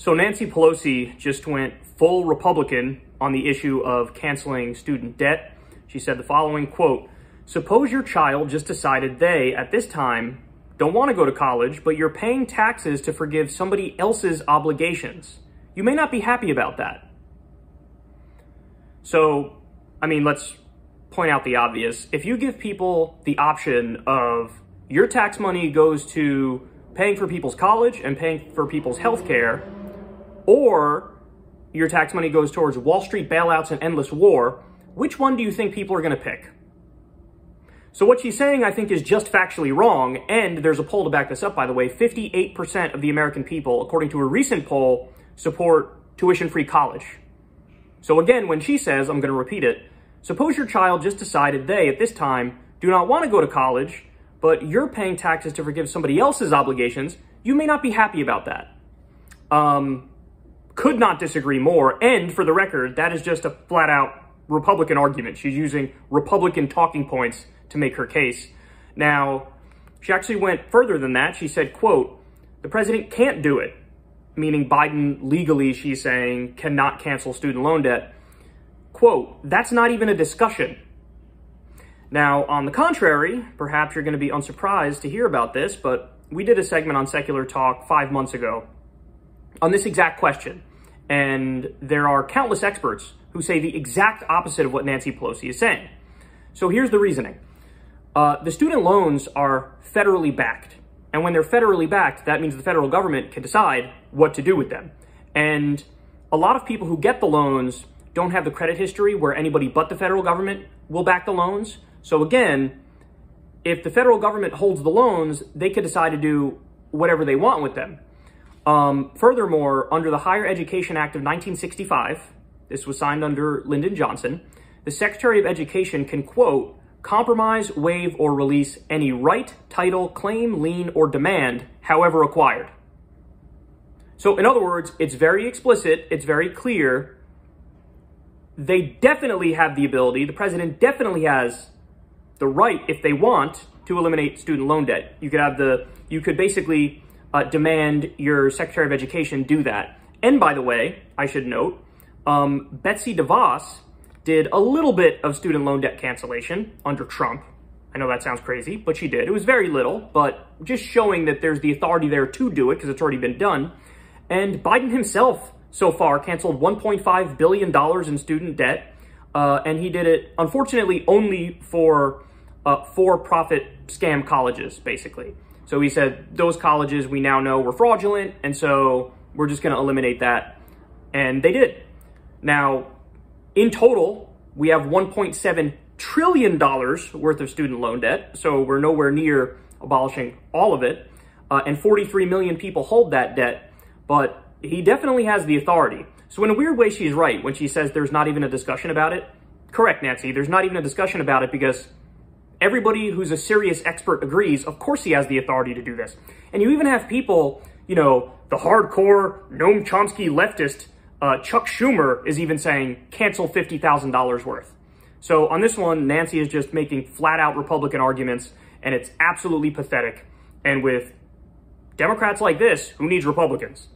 So Nancy Pelosi just went full Republican on the issue of canceling student debt. She said the following quote, suppose your child just decided they, at this time, don't want to go to college, but you're paying taxes to forgive somebody else's obligations. You may not be happy about that. So, I mean, let's point out the obvious. If you give people the option of your tax money goes to paying for people's college and paying for people's health care, or your tax money goes towards Wall Street bailouts and endless war, which one do you think people are going to pick? So what she's saying, I think, is just factually wrong, and there's a poll to back this up, by the way. 58% of the American people, according to a recent poll, support tuition-free college. So again, when she says, I'm going to repeat it, suppose your child just decided they, at this time, do not want to go to college, but you're paying taxes to forgive somebody else's obligations, you may not be happy about that. Um, could not disagree more. And for the record, that is just a flat out Republican argument. She's using Republican talking points to make her case. Now, she actually went further than that. She said, quote, the president can't do it, meaning Biden legally, she's saying, cannot cancel student loan debt. Quote, that's not even a discussion. Now, on the contrary, perhaps you're going to be unsurprised to hear about this, but we did a segment on Secular Talk five months ago on this exact question. And there are countless experts who say the exact opposite of what Nancy Pelosi is saying. So here's the reasoning. Uh, the student loans are federally backed. And when they're federally backed, that means the federal government can decide what to do with them. And a lot of people who get the loans don't have the credit history where anybody but the federal government will back the loans. So again, if the federal government holds the loans, they could decide to do whatever they want with them. Um, furthermore, under the Higher Education Act of 1965, this was signed under Lyndon Johnson, the Secretary of Education can, quote, compromise, waive, or release any right, title, claim, lien, or demand, however acquired. So, in other words, it's very explicit, it's very clear. They definitely have the ability, the president definitely has the right, if they want, to eliminate student loan debt. You could have the, you could basically uh, demand your Secretary of Education do that. And by the way, I should note, um, Betsy DeVos did a little bit of student loan debt cancellation under Trump. I know that sounds crazy, but she did. It was very little, but just showing that there's the authority there to do it because it's already been done. And Biden himself so far canceled $1.5 billion in student debt. Uh, and he did it, unfortunately, only for uh, for-profit scam colleges, basically. So he said those colleges we now know were fraudulent, and so we're just going to eliminate that. And they did. Now, in total, we have $1.7 trillion worth of student loan debt, so we're nowhere near abolishing all of it. Uh, and 43 million people hold that debt, but he definitely has the authority. So in a weird way, she's right when she says there's not even a discussion about it. Correct, Nancy. There's not even a discussion about it because everybody who's a serious expert agrees, of course he has the authority to do this. And you even have people, you know, the hardcore Noam Chomsky leftist uh, Chuck Schumer is even saying cancel $50,000 worth. So on this one, Nancy is just making flat out Republican arguments, and it's absolutely pathetic. And with Democrats like this, who needs Republicans?